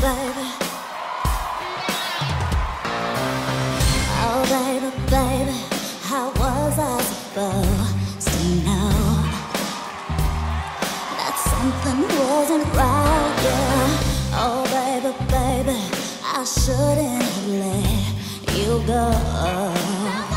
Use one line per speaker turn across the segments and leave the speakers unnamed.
baby. Oh, baby, baby, how was I supposed to know that something wasn't right? Yeah. Oh, baby, baby, I shouldn't have let you go.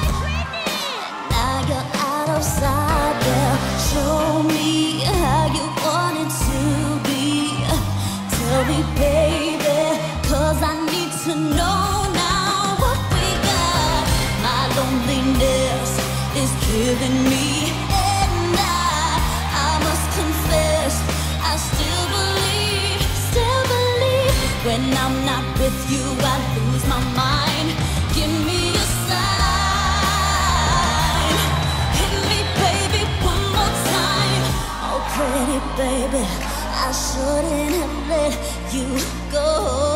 Baby, I shouldn't have let you go.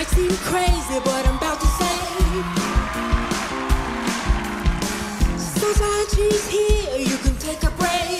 Might seem crazy but I'm about to say. Trees here, you can take a break.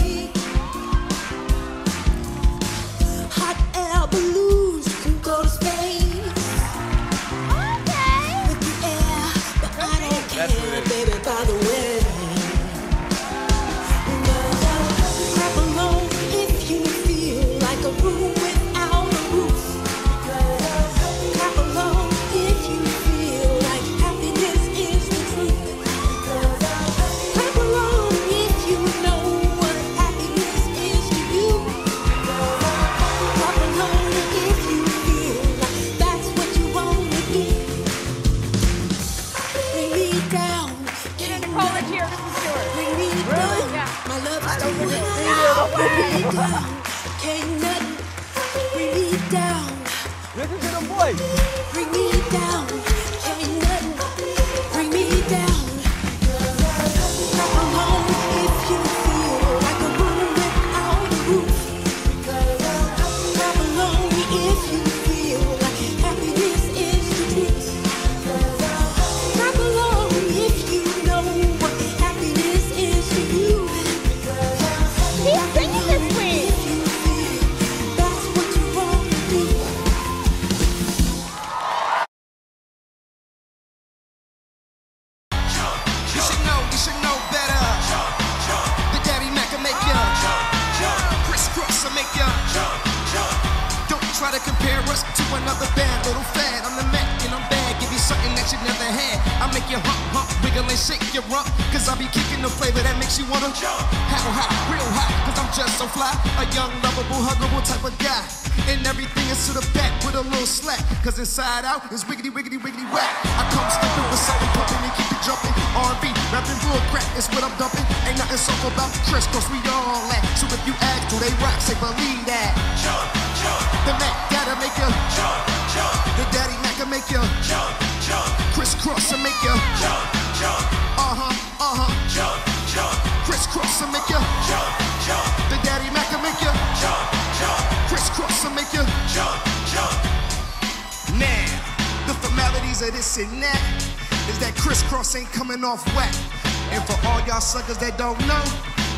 Can't
Hold it here, Mrs. Stewart.
bring me down. My love is too high. Bring me down, can't nothing bring me down.
Listen to the voice.
Bring me down,
try to compare us to another bad little fad. I'm the Mac and I'm bad. Give you something that you never had. I make you hump, hump, wiggle and shake your rump. Cause I be kicking the flavor that makes you wanna jump. How high, real high, cause I'm just so fly. A young, lovable, huggable type of guy. And everything is to the back with a little slack. Cause inside out is wiggity, wiggity, wiggity whack. I come stepping with something pumping and keep it jumping. R&B, rapping bull crap is what I'm dumping. Ain't nothing so about crisscross, we all at. So if you ask, do they rock? Say believe that. Jump, jump. The Mac gotta make you jump, jump. The daddy Mac can make you jump, jump. Crisscross will make you jump, jump. Uh huh, uh huh. Jump, jump. Crisscross will make you jump. Jump, jump. Now, the formalities of this and that is that crisscross ain't coming off whack. And for all y'all suckers that don't know,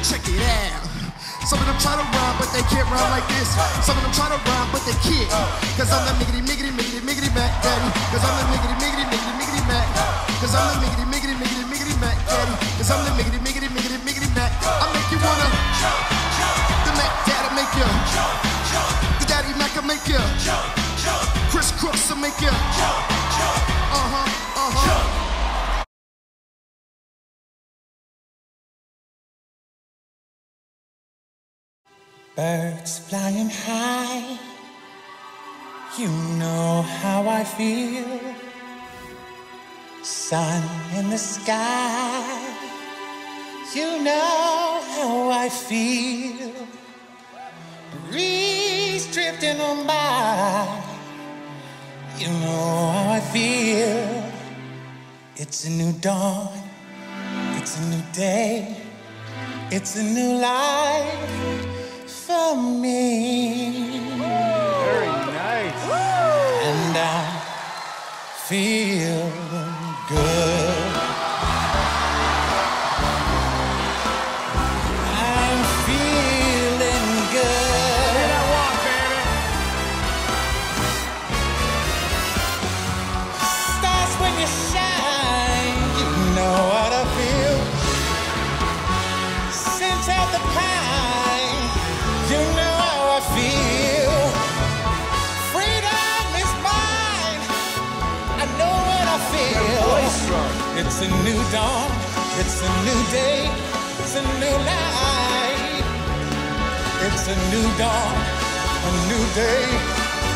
check it out. Some of them try to rhyme, but they can't rhyme like this. Some of them try to rhyme, but they can't. Cause I'm the miggity, miggity, miggity, miggity Mac Daddy. Cause I'm the miggity, miggity, miggity, miggity Mac. Cause I'm the miggity, miggity, miggity, miggity Mac Daddy. Cause I'm the miggity, Will make you. Crisscross will make you jump, jump. Uh huh, uh huh.
Birds flying high, you know how I feel. Sun in the sky, you know how I feel. Drifting on by, You know how I feel. It's a new dawn. It's a new day. It's a new life It's a new dawn, it's a new day, it's a new life. It's a new dawn, a new day,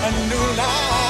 a new life.